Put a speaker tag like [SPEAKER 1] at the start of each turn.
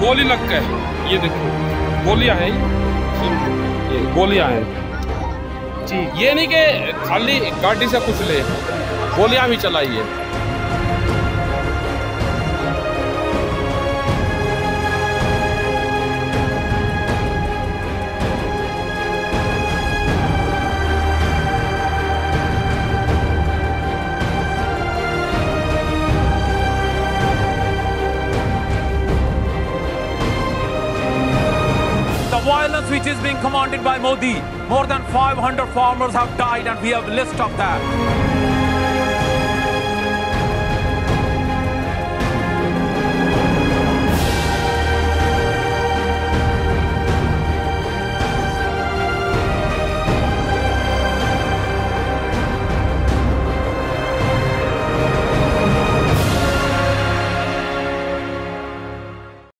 [SPEAKER 1] गोली लग गए। ये देखो गोलियाँ हैं। ये गोलियाँ हैं।
[SPEAKER 2] जी।
[SPEAKER 1] ये नहीं कि खाली गाड़ी से कुछ ले गोलियाँ भी चलाई
[SPEAKER 3] violence which is being commanded by Modi, more than 500 farmers have died and we have a list of that.